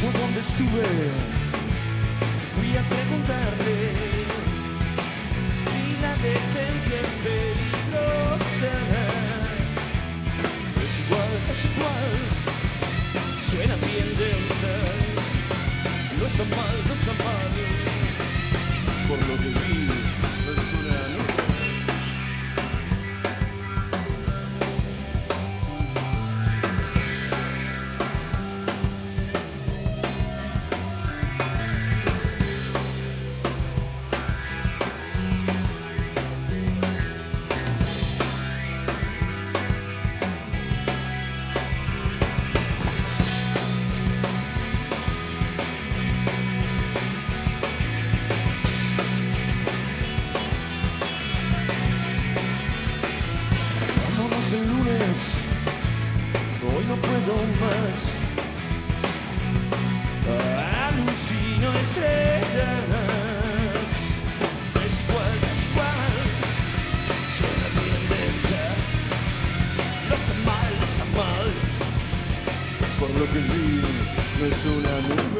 Supo dónde estuve, fui a preguntarle y la decencia es peligrosa. Es igual, es igual, suena bien densa. No está mal, no está mal, por lo que vi, Lunes, hoy no puedo más. Alucino estrellas. Es igual, es igual. Suena bien densa. No está mal, no está mal. Por lo que vi, no es una nube.